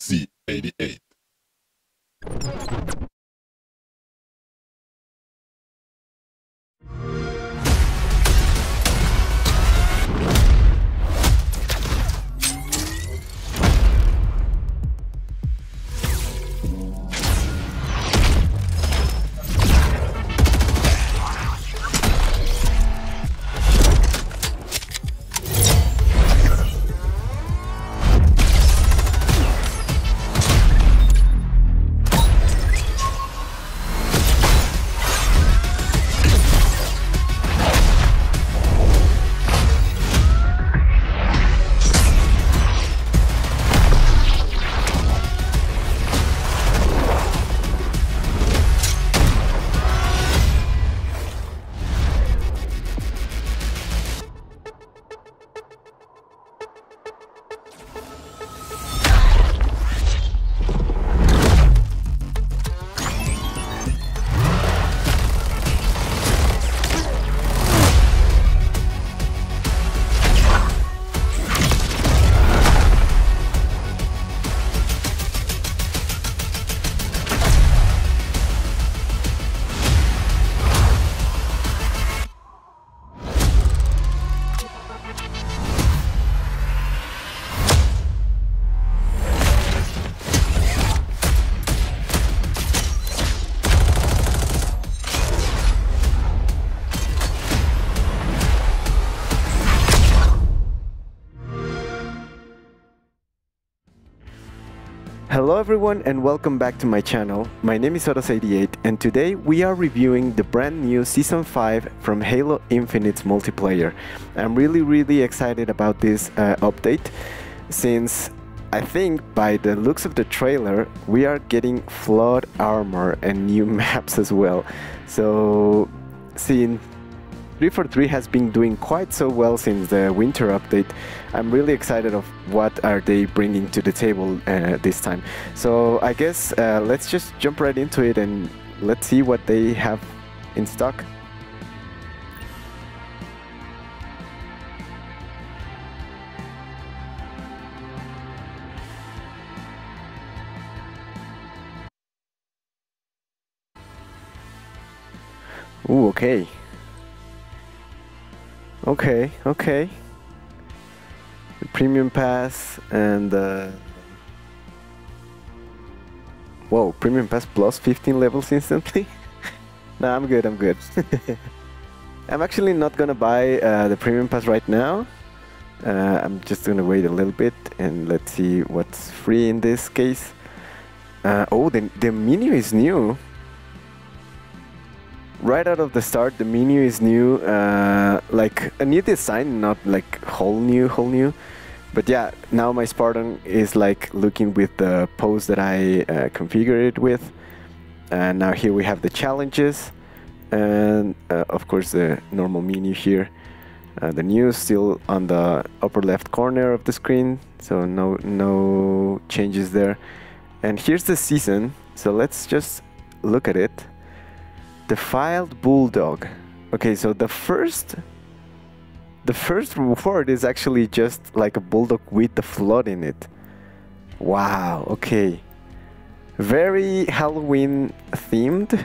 Z88. Hello everyone and welcome back to my channel. My name is Zoros88 and today we are reviewing the brand new Season 5 from Halo Infinite's multiplayer. I'm really really excited about this uh, update since I think by the looks of the trailer we are getting flood armor and new maps as well. So seeing 343 has been doing quite so well since the winter update. I'm really excited of what are they bringing to the table uh, this time. So I guess uh, let's just jump right into it and let's see what they have in stock. Ooh, okay. Okay, okay. The premium pass and uh, whoa, premium pass plus 15 levels instantly. nah, I'm good. I'm good. I'm actually not gonna buy uh, the premium pass right now. Uh, I'm just gonna wait a little bit and let's see what's free in this case. Uh, oh, the the menu is new right out of the start the menu is new uh, like a new design not like whole new whole new. But yeah now my Spartan is like looking with the pose that I uh, configured it with. And now here we have the challenges. And uh, of course the normal menu here. Uh, the news still on the upper left corner of the screen so no no changes there. And here's the season so let's just look at it Defiled Bulldog. Okay, so the first the first reward is actually just like a bulldog with the flood in it. Wow, okay. Very Halloween themed.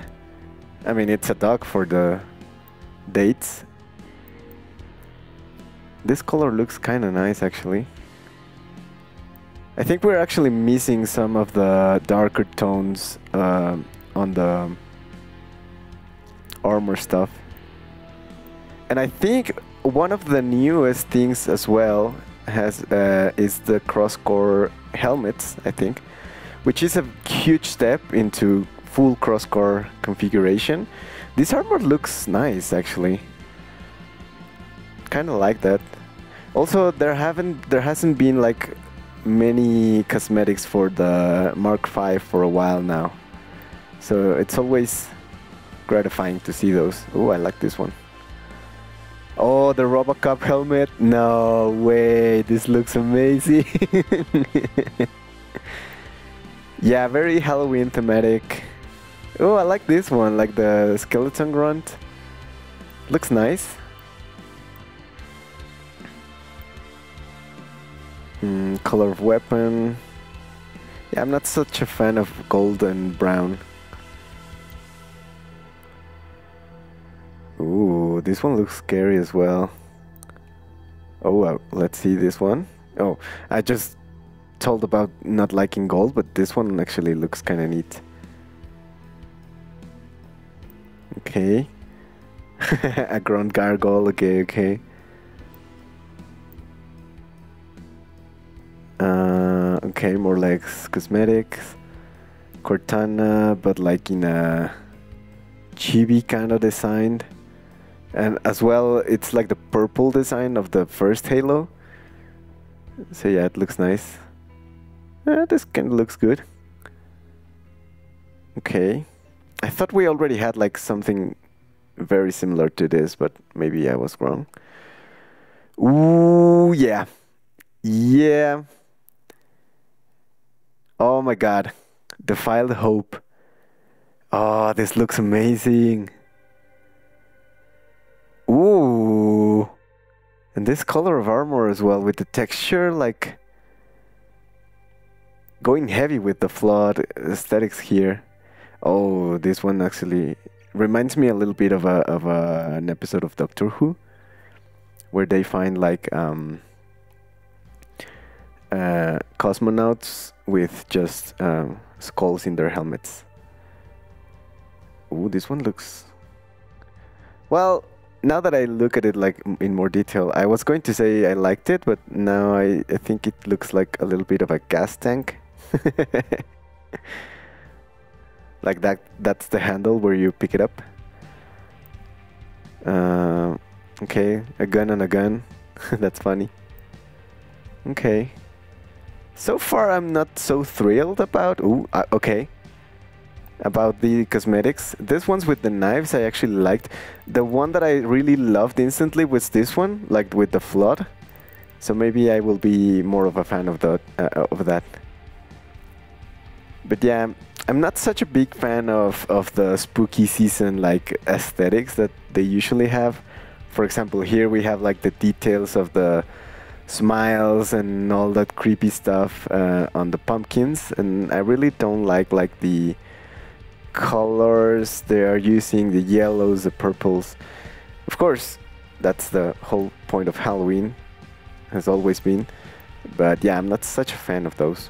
I mean, it's a dog for the dates. This color looks kind of nice actually. I think we're actually missing some of the darker tones uh, on the armor stuff. And I think one of the newest things as well has uh, is the cross-core helmets, I think, which is a huge step into full cross-core configuration. This armor looks nice, actually. Kind of like that. Also, there haven't there hasn't been like many cosmetics for the Mark V for a while now, so it's always gratifying to see those. Oh, I like this one. Oh, the Robocop helmet. No way, this looks amazing. yeah, very Halloween thematic. Oh, I like this one, like the skeleton grunt. Looks nice. Mm, color of weapon. Yeah, I'm not such a fan of gold and brown. This one looks scary as well. Oh, uh, let's see this one. Oh, I just told about not liking gold, but this one actually looks kind of neat. Okay. a ground gargoyle, okay, okay. Uh, okay, more like cosmetics. Cortana, but like in a chibi kind of design. And as well, it's like the purple design of the first Halo. So yeah, it looks nice. Uh, this kind of looks good. Okay. I thought we already had like something very similar to this, but maybe I was wrong. Ooh, yeah. Yeah. Oh my god. Defiled Hope. Oh, this looks amazing. And this color of armor as well with the texture like going heavy with the flood aesthetics here. Oh, this one actually reminds me a little bit of a of a, an episode of Doctor Who where they find like um, uh, cosmonauts with just um, skulls in their helmets. Ooh, this one looks well now that I look at it like in more detail, I was going to say I liked it, but now I, I think it looks like a little bit of a gas tank. like that that's the handle where you pick it up. Uh, okay, a gun and a gun. that's funny. Okay. So far I'm not so thrilled about... Ooh, uh, okay about the cosmetics. This one's with the knives I actually liked. The one that I really loved instantly was this one, like with the flood. So maybe I will be more of a fan of that. Uh, of that. But yeah, I'm not such a big fan of, of the spooky season like aesthetics that they usually have. For example, here we have like the details of the smiles and all that creepy stuff uh, on the pumpkins, and I really don't like like the colors they are using the yellows the purples. Of course that's the whole point of Halloween has always been. But yeah I'm not such a fan of those.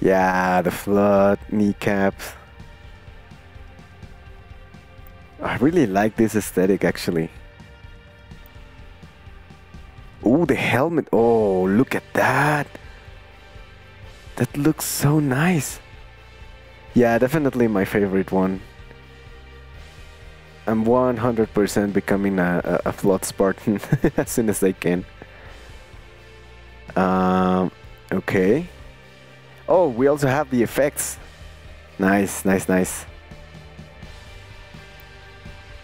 Yeah the flood kneecaps. I really like this aesthetic actually. Oh the helmet. Oh look at that. That looks so nice yeah, definitely my favorite one. I'm 100% becoming a, a, a Flood Spartan as soon as I can. Um, okay. Oh, we also have the effects. Nice, nice, nice.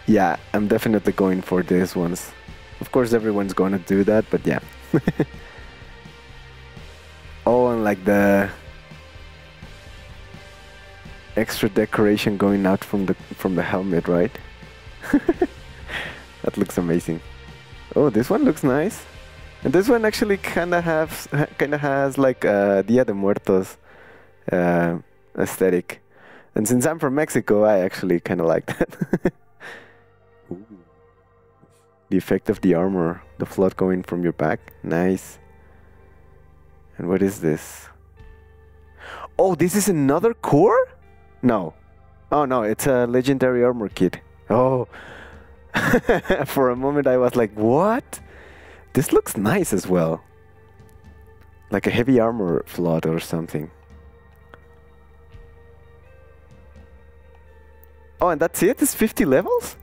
Yeah, I'm definitely going for these ones. Of course, everyone's to do that, but yeah. oh, and like the extra decoration going out from the from the helmet, right? that looks amazing. Oh, this one looks nice. And this one actually kind of has kind of has like a Dia de Muertos uh, aesthetic. And since I'm from Mexico, I actually kind of like that. the effect of the armor, the flood going from your back, nice. And what is this? Oh, this is another core? No. Oh no, it's a legendary armor kit. Oh. For a moment I was like, what? This looks nice as well. Like a heavy armor flood or something. Oh, and that's it? It's 50 levels?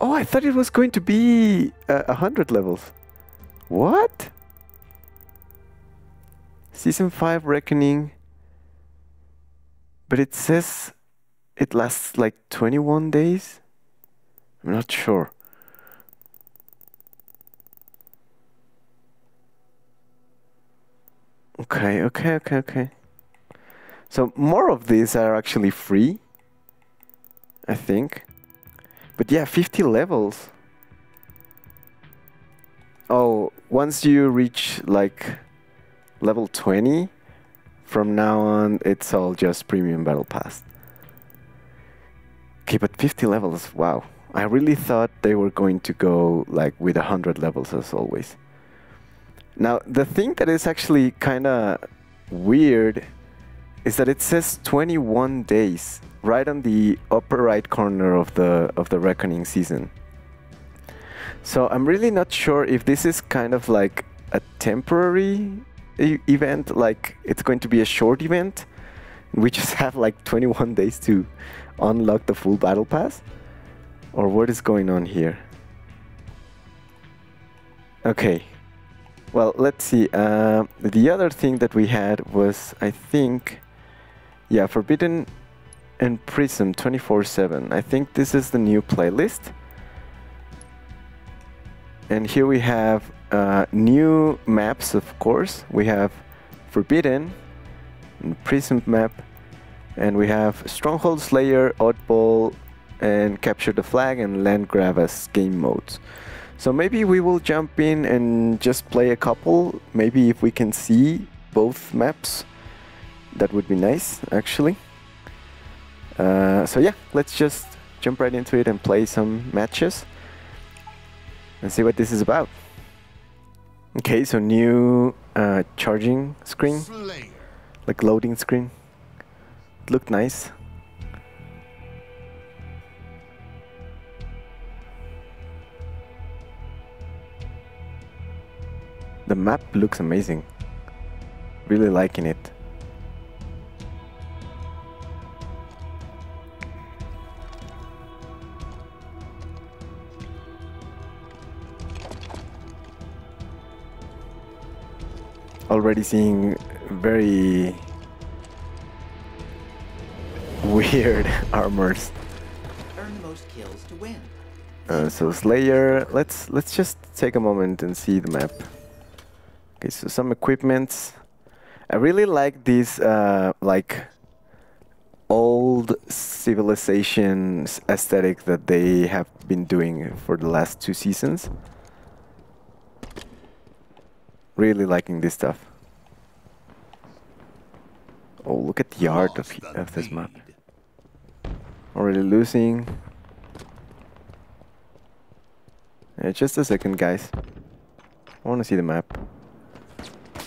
Oh, I thought it was going to be uh, 100 levels. What? Season 5 Reckoning. But it says it lasts like 21 days? I'm not sure. Okay, okay, okay, okay. So more of these are actually free, I think. But yeah, 50 levels. Oh, once you reach like level 20. From now on, it's all just premium battle pass. Okay, but 50 levels, wow. I really thought they were going to go like with 100 levels as always. Now, the thing that is actually kind of weird is that it says 21 days right on the upper right corner of the of the reckoning season. So I'm really not sure if this is kind of like a temporary e event, like it's going to be a short event. We just have like 21 days to unlock the full battle pass. Or what is going on here? Okay. Well, let's see. Uh, the other thing that we had was, I think, yeah, Forbidden and Prism 24-7. I think this is the new playlist. And here we have uh, new maps, of course. We have Forbidden, Prism map, and we have Stronghold Slayer, Oddball, and Capture the Flag, and Land Grab as game modes. So maybe we will jump in and just play a couple. Maybe if we can see both maps, that would be nice, actually. Uh, so yeah, let's just jump right into it and play some matches and see what this is about. Okay, so new uh, charging screen, like loading screen. Looked nice. The map looks amazing. Really liking it. Already seeing very weird armors. Earn most kills to win. Uh, so Slayer, let's let's just take a moment and see the map. Okay, so some equipments. I really like this uh, like old civilizations aesthetic that they have been doing for the last two seasons. Really liking this stuff. Oh, look at the art of, of this map. Already losing. Yeah, just a second, guys. I want to see the map.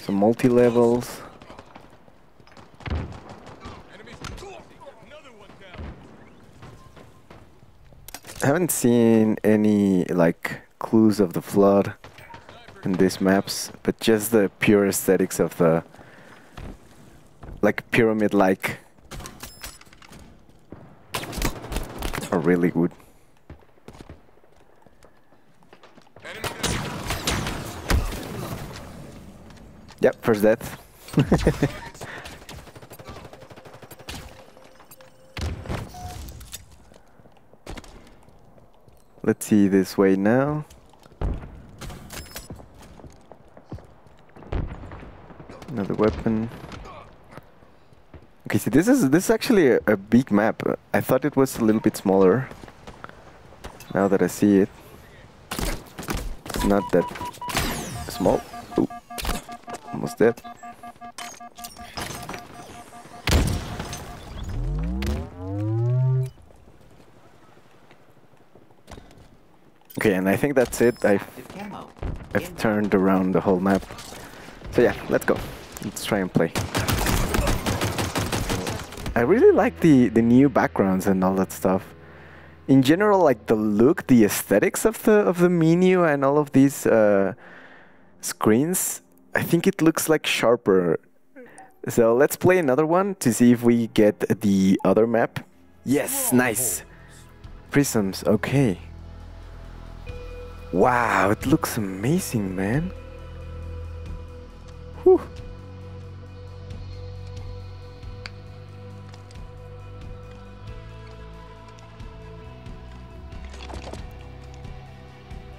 Some multi-levels. Haven't seen any, like, clues of the flood in these maps, but just the pure aesthetics of the like pyramid-like are really good. Yep, first death. Let's see this way now. Another weapon. Okay, see, this is this is actually a, a, big map. I thought it was a little bit smaller. Now that I see it, it's not that small. Ooh, almost dead. Okay, and I think that's it. I've, I've turned around the whole map. So yeah, let's go. Let's try and play. I really like the, the new backgrounds and all that stuff. In general, like the look, the aesthetics of the of the menu and all of these uh, screens, I think it looks like sharper. So let's play another one to see if we get the other map. Yes, nice. Prisms, okay. Wow, it looks amazing, man. Whew.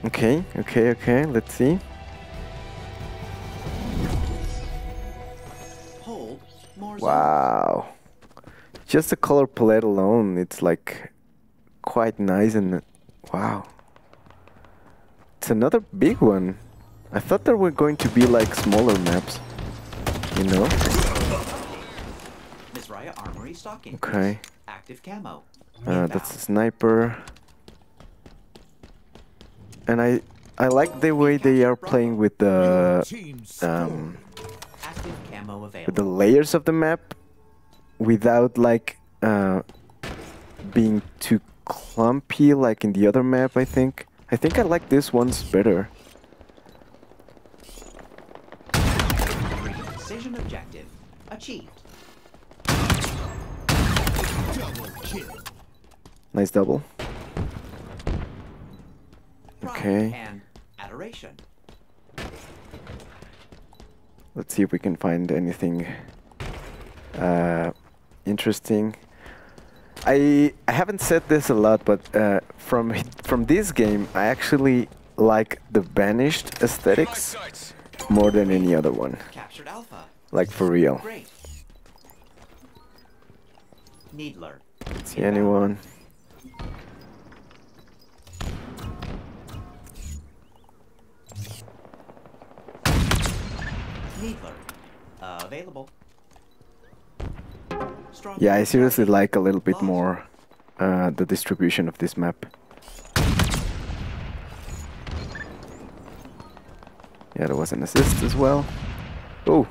Okay, okay, okay, let's see. Wow. Just the color palette alone, it's like quite nice and wow. It's another big one. I thought there were going to be like smaller maps. you know. Armory stocking. Okay. Active camo. Uh, that's a sniper. And I I like the way they are playing with the um, camo with the layers of the map without like uh, being too clumpy like in the other map I think. I think I like this one's better. Precision objective achieved. Nice double. Pride Okay. And adoration. Let's see if we can find anything uh, interesting. I I haven't said this a lot, but uh, from from this game, I actually like the banished aesthetics more than any other one. Captured Alpha. Like for real. Great. Needler. See anyone? Needler. Uh, available. Strong Yeah, I seriously like a little bit more uh, the distribution of this map. Yeah, there was an assist as well. Oh,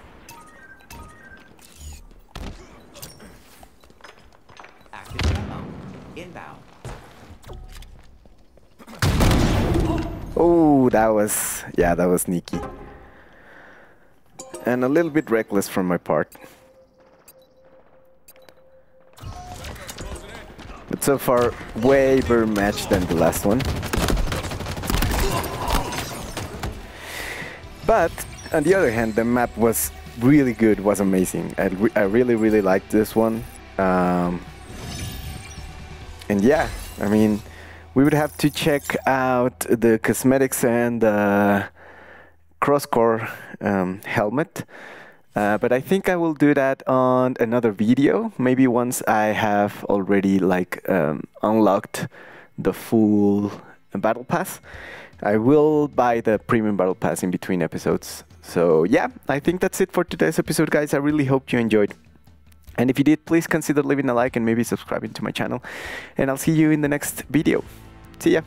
Active camo. Inbound. oh, that was yeah, that was sneaky, and a little bit reckless from my part. But so far, way better match than the last one. But on the other hand, the map was really good, was amazing. I, re- I really, really liked this one. Um, and yeah, I mean, we would have to check out the cosmetics and the crosscore um, helmet. Uh, but I think I will do that on another video. Maybe once I have already like um, unlocked the full battle pass. I will buy the premium battle pass in between episodes. So yeah, I think that's it for today's episode, guys. I really hope you enjoyed. And if you did, please consider leaving a like and maybe subscribing to my channel. And I'll see you in the next video. See ya.